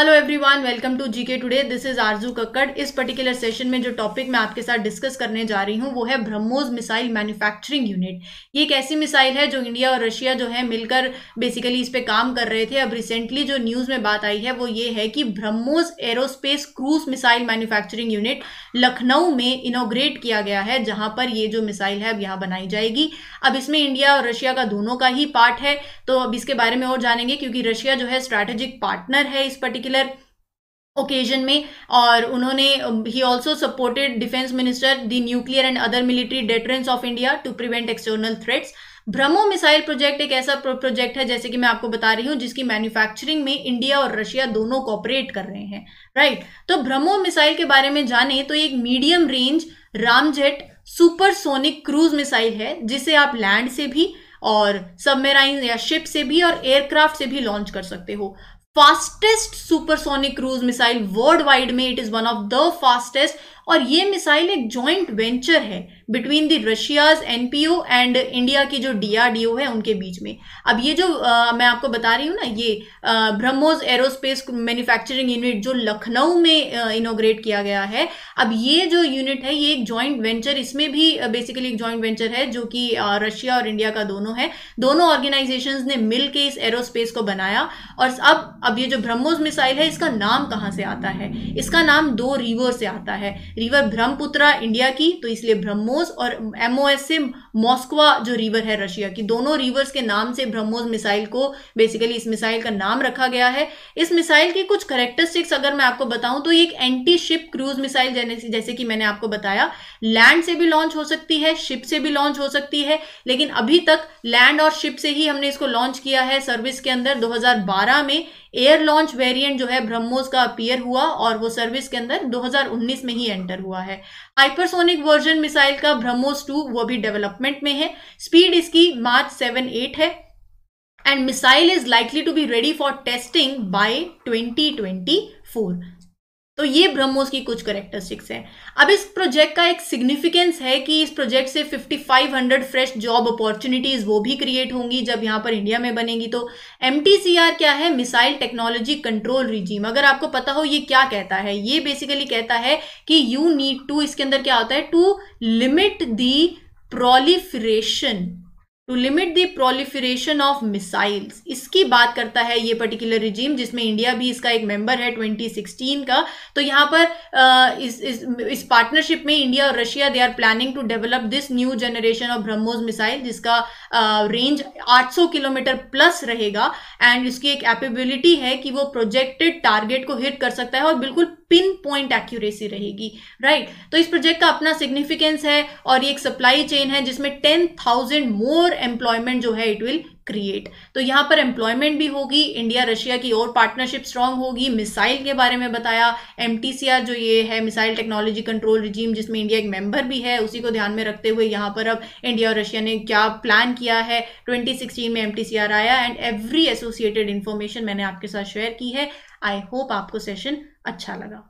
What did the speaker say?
Hello everyone welcome to GK today this is Arzoo Kakkar इस particular session में जो topic मैं आपके साथ डिस्कस करने जा रही हूँ, वो है ब्रह्मोस मिसाइल मैन्युफैक्चरिंग यूनिट ये एक ऐसी मिसाइल है जो इंडिया और रशिया जो है मिलकर बेसिकली इस पे काम कर रहे थे. अब रिसेंटली जो न्यूज़ में बात आई है, वो ये है कि BrahMos aerospace cruise missile manufacturing unit Lucknow में इनोग्रेट किया गया है, जहाँ पर ये जो मिसाइल है अब यहाँ बनाई जाएगी. अब इसमें इंडिया और रशिया का दोनों का ही पार्ट है तो अब इसके बारे में और जानेंगे, क्योंकि रशिया जो है स्ट्रैटेजिक पार्टनर है इस पर्टिकुलर पर्टिकुलर ओकेजन में और उन्होंने ही also supported defence minister the nuclear and other military deterrence of India to prevent external threats BrahMos missile project एक ऐसा प्रोजेक्ट है जैसे कि मैं आपको बता रही हूँ, जिसकी मैन्युफैक्चरिंग में इंडिया और रशिया दोनों कॉपरेट कर रहे हैं राइट तो ब्रह्मो मिसाइल के बारे में जाने तो एक medium range ramjet supersonic cruise missile है, जिसे आप लैंड से भी और सबमेराइन या शिप से भी और एयरक्राफ्ट से भी लॉन्च कर सकते हो। Fastest supersonic cruise missile world wide में it is one of the fastest और ये मिसाइल एक जॉइंट वेंचर है between the Russia's NPO and India की जो डीआरडीओ है उनके बीच में। अब ये जो आ, मैं आपको बता रही हूँ ना ये ब्रह्मोस एरोस्पेस मैन्युफैक्चरिंग यूनिट जो लखनऊ में इनोग्रेट किया गया है अब ये जो यूनिट है ये एक जॉइंट वेंचर इसमें भी बेसिकली एक जॉइंट वेंचर है जो कि रशिया और इंडिया का दोनों है। दोनों ऑर्गेनाइजेशन ने मिल इस एरोस्पेस को बनाया और अब अब ये जो ब्रह्मोस मिसाइल है इसका नाम कहाँ से आता है? इसका नाम दो रिवर से आता है। रिवर ब्रह्मपुत्रा इंडिया की तो इसलिए ब्रह्मोस और एमओएस से मॉस्कवा जो रिवर है रशिया की। दोनों रिवर्स के नाम से ब्रह्मोस मिसाइल को बेसिकली इस मिसाइल का नाम रखा गया है। इस मिसाइल के कुछ करेक्टरिस्टिक्स अगर मैं आपको बताऊँ तो ये एक एंटी शिप क्रूज मिसाइल जैसे कि मैंने आपको बताया लैंड से भी लॉन्च हो सकती है शिप से भी लॉन्च हो सकती है, लेकिन अभी तक लैंड और शिप से ही हमने इसको लॉन्च किया है सर्विस के अंदर। 2012 में एयर लॉन्च वेरिएंट जो है ब्रह्मोस का अपीयर हुआ और वो सर्विस के अंदर 2019 में ही एंटर हुआ है। हाइपरसोनिक वर्जन मिसाइल का ब्रह्मोस टू वो भी डेवलपमेंट में है। स्पीड इसकी मार्च सेवन एट है। And missile is likely to be ready for testing by 2024 तो ये ब्रह्मोस की कुछ करेक्टरिस्टिक्स हैं। अब इस प्रोजेक्ट का एक सिग्निफिकेंस है कि इस प्रोजेक्ट से 5500 फ्रेश जॉब अपॉर्चुनिटीज़ वो भी क्रिएट होंगी जब यहाँ पर इंडिया में बनेगी। तो एमटीसीआर क्या है? मिसाइल टेक्नोलॉजी कंट्रोल रिजीम अगर आपको पता हो ये क्या कहता है, ये बेसिकली कहता है कि यू नीड टू इसके अंदर क्या होता है? To limit the proliferation to limit the proliferation of missiles इसकी बात करता है ये पर्टिकुलर रिजीम जिसमें इंडिया भी इसका एक मेंबर है 2016 का। तो यहाँ पर इस इस इस पार्टनरशिप में इंडिया और Russia they are planning to develop this new generation of BrahMos missile जिसका रेंज 800 किलोमीटर प्लस रहेगा। एंड इसकी एक एपेबिलिटी है कि वो प्रोजेक्टेड टारगेट को हिट कर सकता है और बिल्कुल पिन पॉइंट एक्यूरेसी रहेगी राइट right? तो इस प्रोजेक्ट का अपना सिग्निफिकेंस है और ये एक सप्लाई चेन है जिसमें टेन थाउज़ेंड मोर एम्प्लॉयमेंट जो है इट विल क्रिएट तो यहाँ पर एम्प्लॉयमेंट भी होगी इंडिया रशिया की और पार्टनरशिप स्ट्रांग होगी। मिसाइल के बारे में बताया एमटीसीआर जो ये है मिसाइल टेक्नोलॉजी कंट्रोल रिजीम जिसमें इंडिया एक मेंबर भी है, उसी को ध्यान में रखते हुए यहाँ पर अब इंडिया और रशिया ने क्या प्लान किया है? 2016 में एमटीसीआर आया एंड एवरी एसोसिएटेड इन्फॉर्मेशन मैंने आपके साथ शेयर की है। आई होप आपको सेशन अच्छा लगा।